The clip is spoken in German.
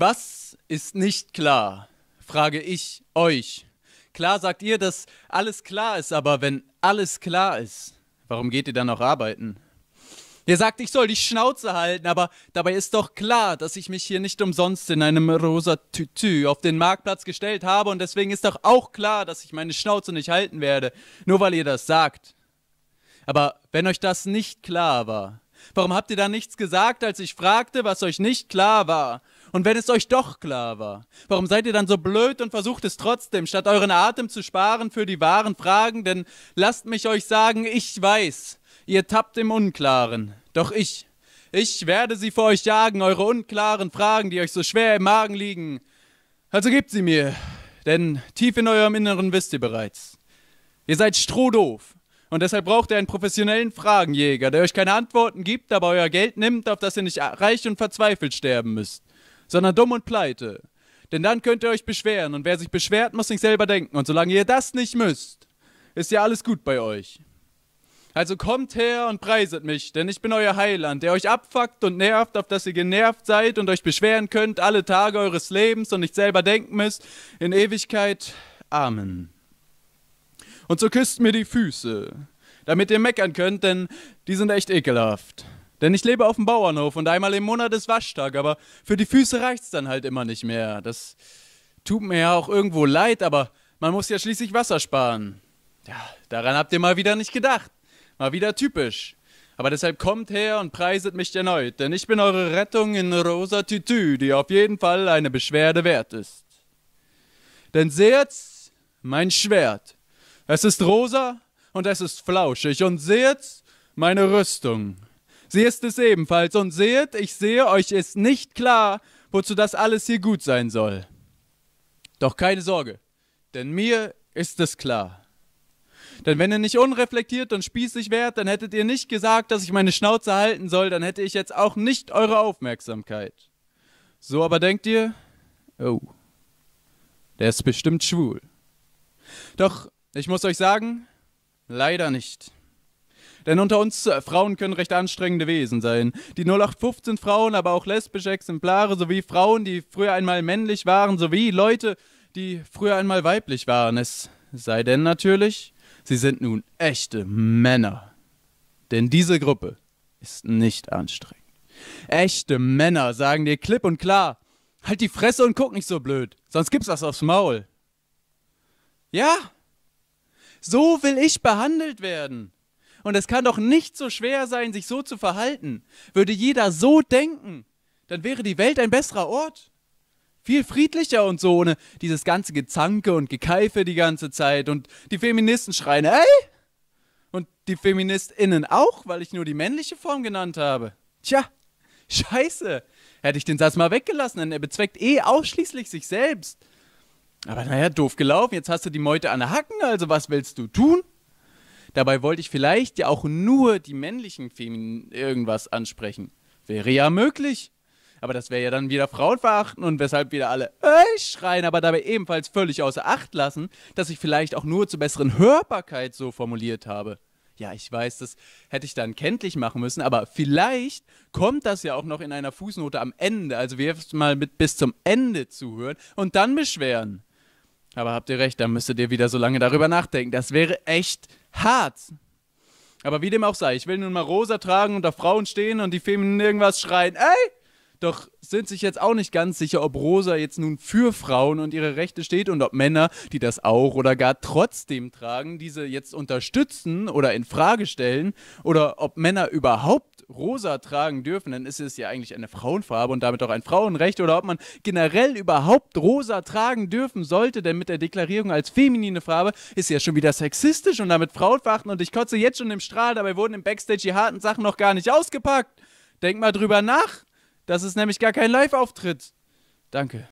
Was ist nicht klar? frage ich euch. Klar sagt ihr, dass alles klar ist, aber wenn alles klar ist, warum geht ihr dann noch arbeiten? Ihr sagt, ich soll die Schnauze halten, aber dabei ist doch klar, dass ich mich hier nicht umsonst in einem rosa Tütü auf den Marktplatz gestellt habe und deswegen ist doch auch klar, dass ich meine Schnauze nicht halten werde, nur weil ihr das sagt. Aber wenn euch das nicht klar war, warum habt ihr dann nichts gesagt, als ich fragte, was euch nicht klar war? Und wenn es euch doch klar war, warum seid ihr dann so blöd und versucht es trotzdem, statt euren Atem zu sparen für die wahren Fragen? Denn lasst mich euch sagen, ich weiß, ihr tappt im Unklaren. Doch ich, ich werde sie vor euch jagen, eure unklaren Fragen, die euch so schwer im Magen liegen. Also gebt sie mir, denn tief in eurem Inneren wisst ihr bereits. Ihr seid strohdoof. Und deshalb braucht ihr einen professionellen Fragenjäger, der euch keine Antworten gibt, aber euer Geld nimmt, auf das ihr nicht reich und verzweifelt sterben müsst, sondern dumm und pleite. Denn dann könnt ihr euch beschweren, und wer sich beschwert, muss nicht selber denken. Und solange ihr das nicht müsst, ist ja alles gut bei euch. Also kommt her und preiset mich, denn ich bin euer Heiland, der euch abfuckt und nervt, auf dass ihr genervt seid und euch beschweren könnt alle Tage eures Lebens und nicht selber denken müsst, in Ewigkeit. Amen und so küsst mir die Füße, damit ihr meckern könnt, denn die sind echt ekelhaft. Denn ich lebe auf dem Bauernhof und einmal im Monat ist Waschtag, aber für die Füße reicht's dann halt immer nicht mehr. Das tut mir ja auch irgendwo leid, aber man muss ja schließlich Wasser sparen. Ja, daran habt ihr mal wieder nicht gedacht. Mal wieder typisch. Aber deshalb kommt her und preiset mich erneut, denn ich bin eure Rettung in rosa Tütü, die auf jeden Fall eine Beschwerde wert ist. Denn seht mein Schwert. Es ist rosa und es ist flauschig. Und seht meine Rüstung. Sie ist es ebenfalls. Und seht, ich sehe, euch ist nicht klar, wozu das alles hier gut sein soll. Doch keine Sorge, denn mir ist es klar. Denn wenn ihr nicht unreflektiert und spießig wärt, dann hättet ihr nicht gesagt, dass ich meine Schnauze halten soll, dann hätte ich jetzt auch nicht eure Aufmerksamkeit. So aber denkt ihr, oh, der ist bestimmt schwul. Doch ich muss euch sagen, leider nicht. Denn unter uns äh, Frauen können recht anstrengende Wesen sein. Die 0815 Frauen, aber auch lesbische Exemplare, sowie Frauen, die früher einmal männlich waren, sowie Leute, die früher einmal weiblich waren. Es sei denn natürlich, sie sind nun echte Männer. Denn diese Gruppe ist nicht anstrengend. Echte Männer sagen dir klipp und klar, halt die Fresse und guck nicht so blöd, sonst gibt's was aufs Maul. Ja, so will ich behandelt werden. Und es kann doch nicht so schwer sein, sich so zu verhalten. Würde jeder so denken, dann wäre die Welt ein besserer Ort. Viel friedlicher und so, ohne dieses ganze Gezanke und Gekeife die ganze Zeit. Und die Feministen schreien, ey! Und die FeministInnen auch, weil ich nur die männliche Form genannt habe. Tja, scheiße. Hätte ich den Satz mal weggelassen, denn er bezweckt eh ausschließlich sich selbst. Aber naja, doof gelaufen, jetzt hast du die Meute an der Hacken, also was willst du tun? Dabei wollte ich vielleicht ja auch nur die männlichen Feminin irgendwas ansprechen. Wäre ja möglich. Aber das wäre ja dann wieder Frauenverachten und weshalb wieder alle äh, schreien, aber dabei ebenfalls völlig außer Acht lassen, dass ich vielleicht auch nur zur besseren Hörbarkeit so formuliert habe. Ja, ich weiß, das hätte ich dann kenntlich machen müssen, aber vielleicht kommt das ja auch noch in einer Fußnote am Ende. Also wir mal mit bis zum Ende zuhören und dann beschweren. Aber habt ihr recht, da müsstet ihr wieder so lange darüber nachdenken. Das wäre echt hart. Aber wie dem auch sei, ich will nun mal rosa tragen und auf Frauen stehen und die Feminin irgendwas schreien. Ey! Doch sind sich jetzt auch nicht ganz sicher, ob Rosa jetzt nun für Frauen und ihre Rechte steht und ob Männer, die das auch oder gar trotzdem tragen, diese jetzt unterstützen oder in Frage stellen oder ob Männer überhaupt rosa tragen dürfen, dann ist es ja eigentlich eine Frauenfarbe und damit auch ein Frauenrecht oder ob man generell überhaupt rosa tragen dürfen sollte, denn mit der Deklarierung als feminine Farbe ist ja schon wieder sexistisch und damit frauenverachtend und ich kotze jetzt schon im Strahl, dabei wurden im Backstage die harten Sachen noch gar nicht ausgepackt. Denk mal drüber nach. Das ist nämlich gar kein Live-Auftritt. Danke.